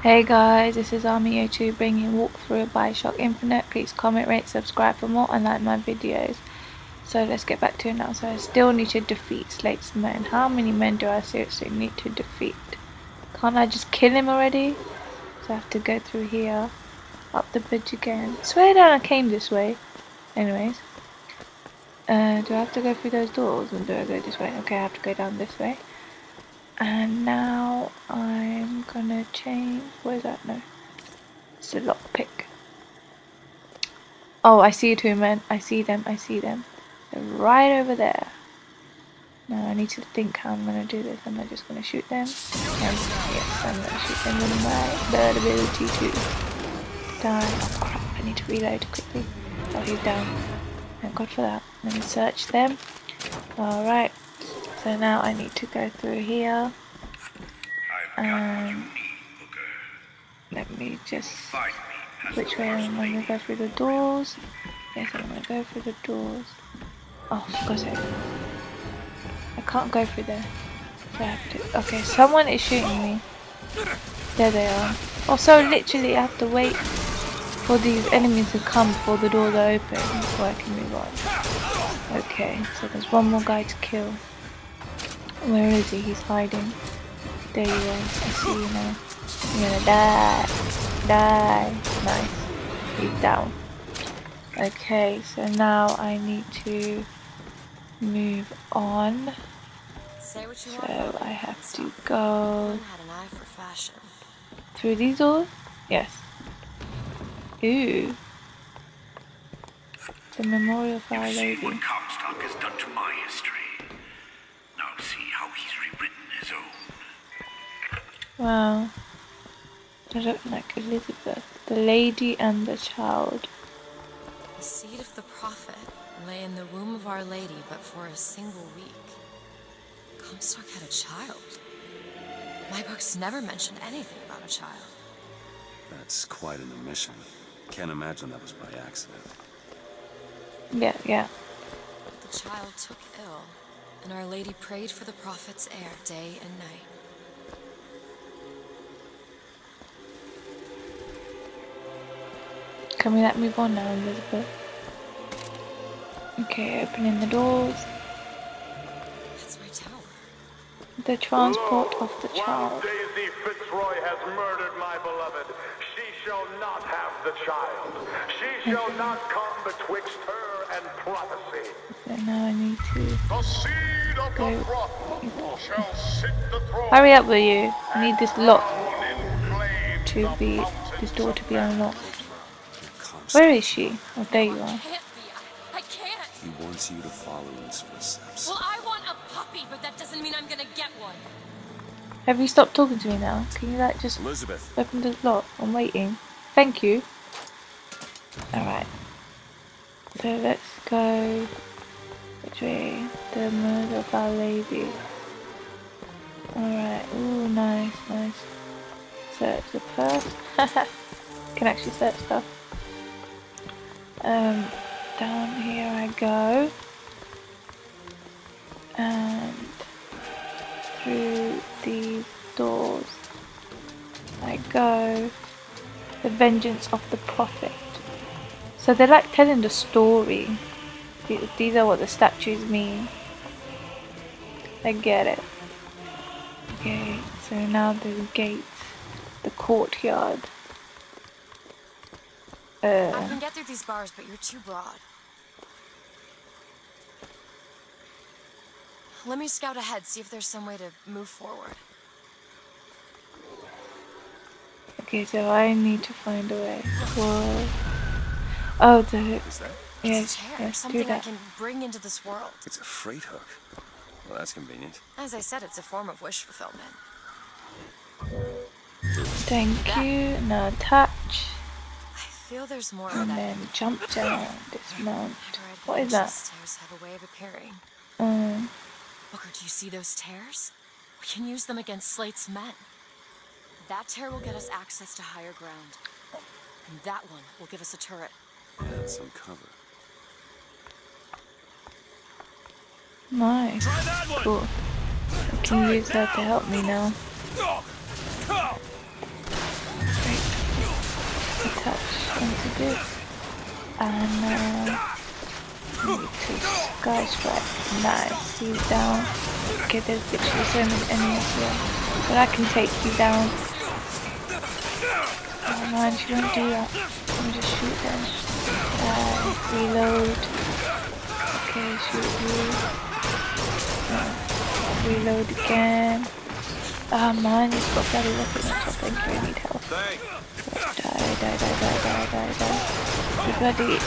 Hey guys, this is Armi02 bringing walkthrough of Bioshock Infinite. Please comment, rate, subscribe for more and like my videos. So let's get back to it now. So I still need to defeat Slate's men. How many men do I seriously need to defeat? Can't I just kill him already? So I have to go through here. Up the bridge again. Swear down I came this way. Anyways. Uh, do I have to go through those doors? Or do I go this way? Okay, I have to go down this way. And now I'm gonna change. Where's that? No. It's a lockpick. Oh, I see two men. I see them. I see them. They're right over there. Now I need to think how I'm gonna do this. Am I just gonna shoot them? Um, yes, I'm gonna shoot them with my bird ability to die. Oh crap, I need to reload quickly. Oh, he's down. Thank God for that. Let me search them. Alright. So now I need to go through here. Um, let me just... Which way am I going to go through the doors? Yes, I'm going to go through the doors. Oh, God's sake. I can't go through there. So I have to... Okay, someone is shooting me. There they are. Also, literally, I have to wait for these enemies to come before the doors are open before I can move on. Okay, so there's one more guy to kill. Where is he? He's hiding. There you are. I see you now. You're gonna die. Die. Nice. He's down. Okay, so now I need to move on. So I have to go through these doors? Yes. Ooh. The memorial for Our Lady. Wow. I look like Elizabeth, the lady and the child. The seed of the prophet lay in the womb of Our Lady but for a single week. Comstock had a child. My books never mentioned anything about a child. That's quite an omission. Can't imagine that was by accident. Yeah, yeah. The child took ill, and Our Lady prayed for the prophet's heir day and night. Can we let move on now, Elizabeth? Okay, opening the doors. That's my tower. The transport of the While child. Daisy Fitzroy has murdered my beloved, she shall not have the child. She shall not come betwixt her and prophecy. So now I need to The seed of go. the prophet shall sit the throne Hurry up, will you? I need this lock to be this door to be unlocked. Comstock, Where is she? Oh, there you are. I, I can't. he wants you to follow in his footsteps. Well, I want a puppy, but that doesn't mean I'm gonna get one. Have you stopped talking to me now? Can you like just Elizabeth, open the lock? I'm waiting. Thank you. Alright. So let's go which way? The murder of our lady. Alright, ooh nice, nice. Search the purse. Can actually search stuff. Um down here I go. And through these doors I go. The vengeance of the prophet. So they're like telling the story. These are what the statues mean. I get it. Okay, so now the gates, the courtyard. I Uh, can get through these bars, but you're too broad. Let me scout ahead, see if there's some way to move forward. okay, so I need to find a way. Whoa. Oh, the is that? yes, It's a chair, yes, do something I can bring into this world. It's a freight hook. Well, that's convenient. As I said, it's a form of wish fulfillment. Thank you. Now touch, I feel there's more of and that. then jump down, dismount. Whenever What is that? these Stairs have a way of appearing. Um, Booker, do you see those tears? We can use them against Slate's men. That tear will get us access to higher ground. And that one will give us a turret. And some cover. nice. Cool. I can use that to help me now. This. And uh, need to sky strike. Nice, he's down. Okay, there's literally so many enemies here. But I can take you down. Oh man, she won't do that. Let me just shoot them. Uh, reload. Okay, shoot you. Uh, reload again. Ah man, he's got bloody rocket launcher. Thank you, I need help. Die, die, die, die, die, die, die. The bloody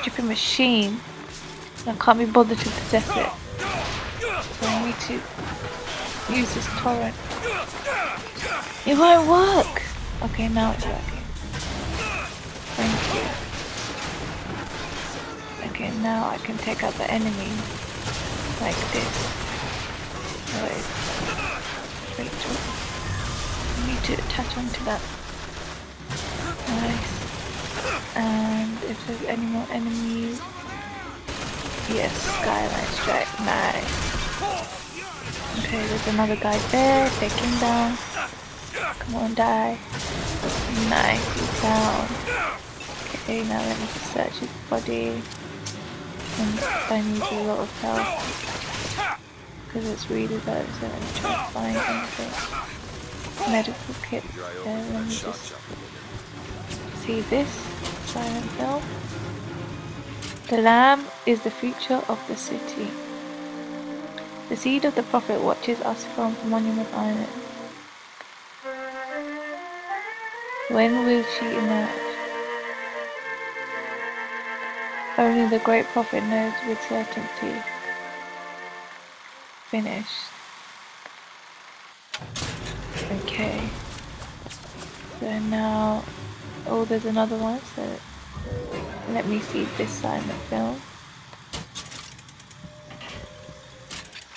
stupid machine. I can't be bothered to possess it. So I need to use this turret. It won't work! Okay, now it's working. Thank you. Okay, now I can take out the enemy like this. Wait. I need to attach onto that. Nice. And if there's any more enemies, yes, skyline strike, nice. Okay, there's another guy there, take him down. Come on, die. Nice, he's down. Okay, now let me search his body. And I need a lot of help. Because it's really low, so let me try to find anything. Medical kit there, let me just see this silent film. The lamb is the future of the city. The seed of the prophet watches us from Monument Island. When will she emerge? Only the great prophet knows with certainty. Finished. Okay. So now, oh there's another one, so let me see this side silent film.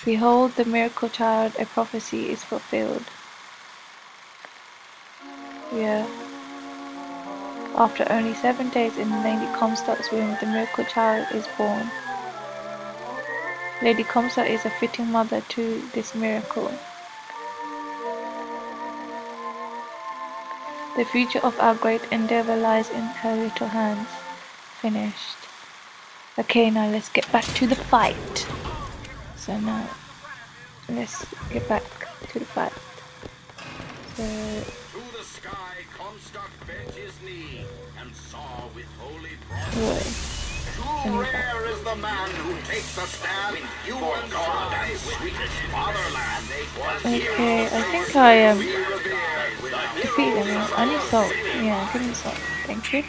Behold the miracle child, a prophecy is fulfilled. Yeah. After only seven days in the Lady Comstock's womb, the miracle child is born. Lady Comstock is a fitting mother to this miracle. The future of our great endeavor lies in her little hands. Finished. Okay, now let's get back to the fight. So now, let's get back to the fight. So, Comstock bent his knee and saw with holy boy. Too rare is the man who takes a stand you and God and sweetest fatherland. Okay, I think I am um, defeated him. I need salt. Yeah, give me salt. Thank you.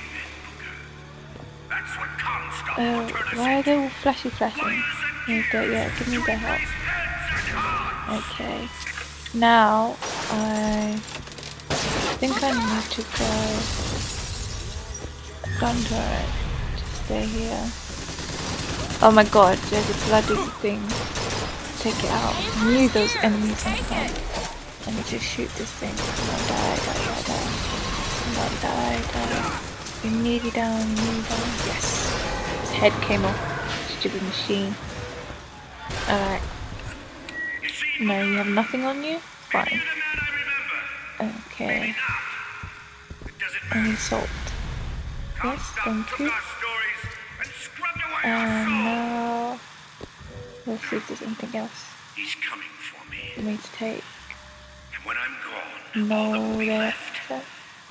Uh, why are they all flashy flashing? Need the, yeah, give me the help. Okay. Now, I think I need to go gun turret stay here. Oh my god, there's a bloody thing. Take it out. Knew those enemies on front. Let me just shoot this thing. Come on, die, die, die, die. Come on, die, die. You're nearly down, nearly down. Yes. His head came off. Stupid machine. Alright. No, you have nothing on you? Fine. Okay. Any salt. Yes, thank you. Oh, and now... Let's see if there's anything else He's coming for me. for me to take. And when I'm gone, No, we there. left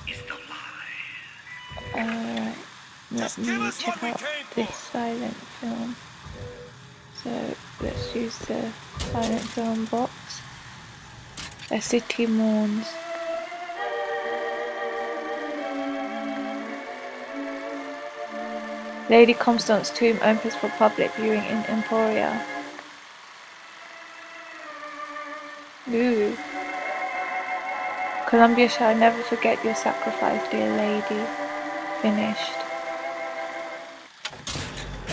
is the lie. Alright. Let me check out this silent film. So let's use the silent film box. A city mourns. Lady Comstock's tomb opens for public viewing in Emporia. Ooh. Columbia shall never forget your sacrifice, dear lady. Finished.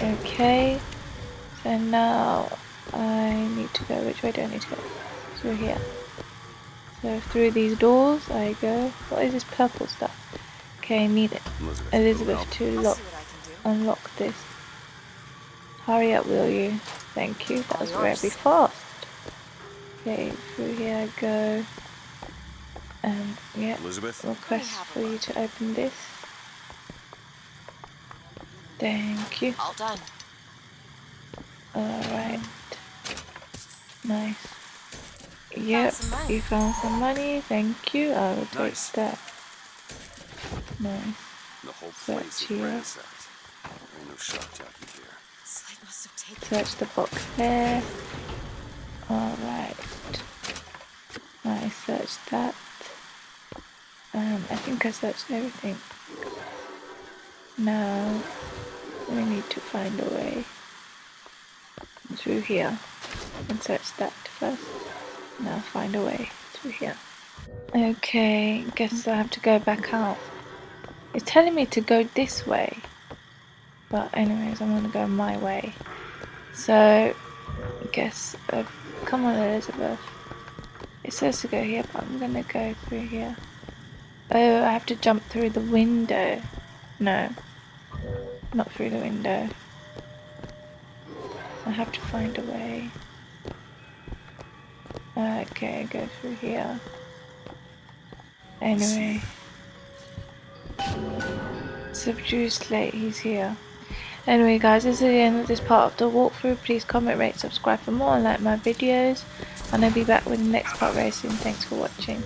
Okay. So now I need to go. Which way do I need to go? Through here. So through these doors I go. What is this purple stuff? Okay, I need it. Elizabeth, Elizabeth to lock unlock this. Hurry up, will you? Thank you. That was very fast. Okay, through here I go. And yeah, Elizabeth? request for you to open this. Thank you. All done. Alright. Nice. Yep, some money. you found some money. Thank you. I will take Nice. that. Nice. The whole Search place is here. ransacked. Ain't no shock jockey here. Slate must have taken Search the box there. Alright. I searched that. Um, I think I searched everything. Now we need to find a way through here and search that first. Now find a way through here. Okay, guess I have to go back out. It's telling me to go this way. But anyways, I'm gonna go my way. So, I guess, uh, come on Elizabeth. It says to go here, but I'm gonna go through here. Oh, I have to jump through the window. No, not through the window. I have to find a way. Okay, go through here. Anyway. Subdue Slate, he's here. Anyway guys, this is the end of this part of the walkthrough. Please comment, rate, subscribe for more and like my videos. And I'll be back with the next part very soon. Thanks for watching.